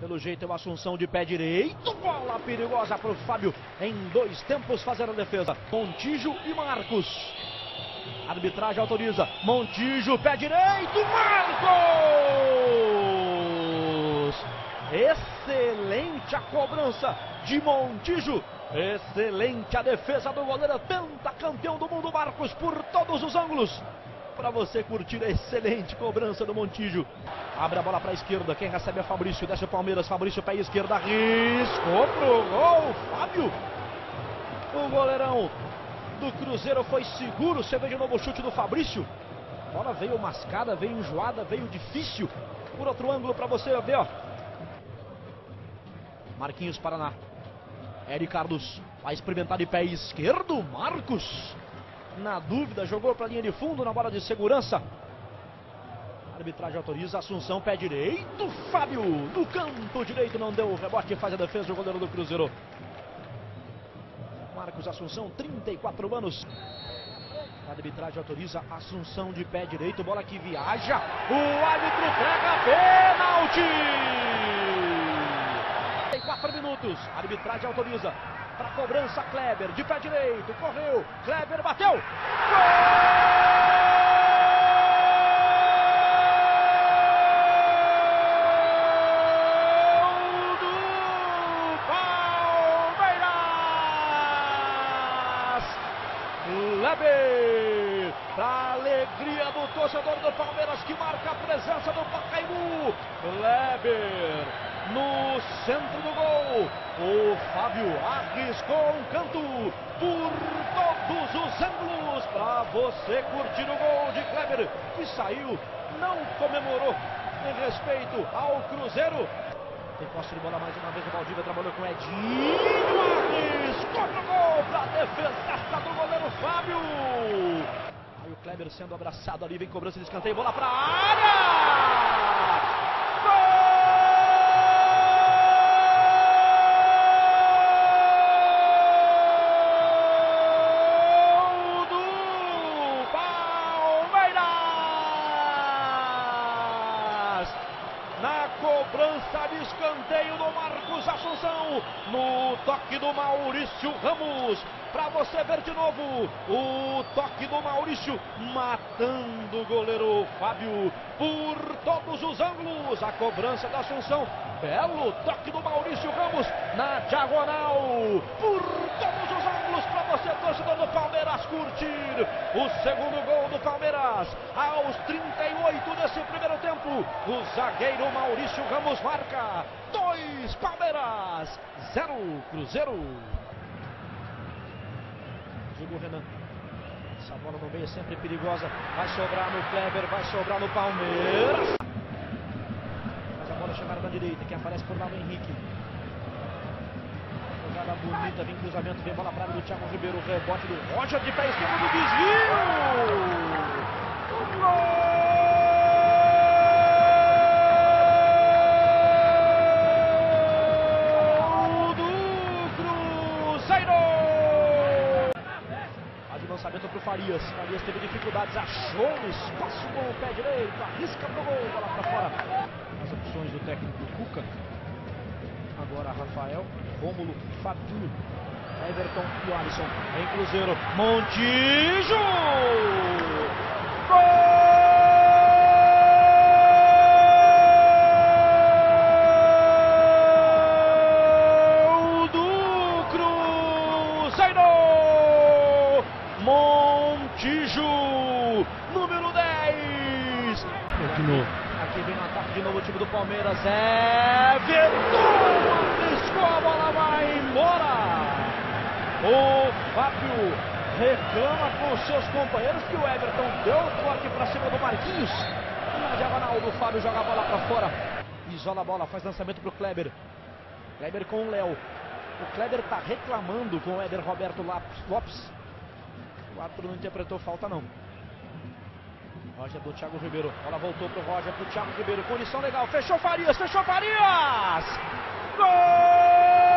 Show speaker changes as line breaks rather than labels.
Pelo jeito é o Assunção de pé direito. Bola perigosa para o Fábio. Em dois tempos fazendo a defesa. Montijo e Marcos. Arbitragem autoriza. Montijo, pé direito. Marcos! Excelente a cobrança de Montijo. Excelente a defesa do goleiro pentacampeão do mundo Marcos por todos os ângulos para você curtir a excelente cobrança do Montijo. Abre a bola para a esquerda. Quem recebe é Fabrício. Desce o Palmeiras. Fabrício, pé esquerda. Riscou pro gol. Fábio. O goleirão do Cruzeiro foi seguro. Você vê de novo o chute do Fabrício. A bola veio mascada, veio enjoada, veio difícil. Por outro ângulo para você ver, ó. Marquinhos Paraná. Eric Carlos vai experimentar de pé esquerdo. Marcos na dúvida, jogou para a linha de fundo na bola de segurança. Arbitragem autoriza, Assunção, pé direito, Fábio, do canto direito, não deu o rebote, faz a defesa do goleiro do Cruzeiro. Marcos Assunção, 34 anos. A arbitragem autoriza Assunção de pé direito, bola que viaja. O árbitro pega pênalti! 4 minutos, a arbitragem autoriza para cobrança Kleber, de pé direito, correu, Kleber bateu. Gol! Kleber, para alegria do torcedor do Palmeiras que marca a presença do Pacaembu, Kleber no centro do gol. O Fábio arriscou um canto por todos os ângulos para você curtir o gol de Kleber, que saiu, não comemorou em respeito ao Cruzeiro. Tem posse de bola mais uma vez o Valdívia trabalhou com Edinho. Arriscou pro gol para a defesa do goleiro Fábio. Aí o Kleber sendo abraçado ali, vem cobrança de escanteio, bola para a área. Escanteio do Marcos Assunção, no toque do Maurício Ramos, para você ver de novo o toque do Maurício matando o goleiro Fábio por todos os ângulos, a cobrança da Assunção, belo toque do Maurício Ramos na diagonal, por todos os ângulos para você torcedor do Palmeiras curtir o segundo gol do Palmeiras aos 38 desse primeiro tempo, o zagueiro Maurício Ramos marca 2 Palmeiras, 0 Cruzeiro. Jogou Renan. Essa bola no meio é sempre perigosa. Vai sobrar no Kleber, vai sobrar no Palmeiras. Faz a bola chegar na direita. Quem aparece por lá o Henrique. Bonita, vem cruzamento, vem bola para do Thiago Ribeiro. Rebote do Roger de pé esquerdo do desvio. Gol! lançamento para o Farias. Farias teve dificuldades, achou no espaço com o pé direito, arrisca pro gol, bola para fora. As opções do técnico Cuca. Agora Rafael, Rômulo, Fabinho, Everton e o Alisson. Em Cruzeiro, Montijo! Gol! Montijo, número 10. Continuou. Vem no ataque de novo o time do Palmeiras. É Vitor! Arriscou a bola, vai embora. O Fábio reclama com seus companheiros que o Everton deu o toque para cima do Marquinhos. Na diagonal do Fábio joga a bola para fora. Isola a bola, faz lançamento para o Kleber. Kleber com o Léo. O Kleber está reclamando com o Éder Roberto Lopes. O árbitro não interpretou falta não. Roger do Thiago Ribeiro. Bola voltou pro Roger, pro Thiago Ribeiro. Condição legal. Fechou Farias, fechou Farias! Gol!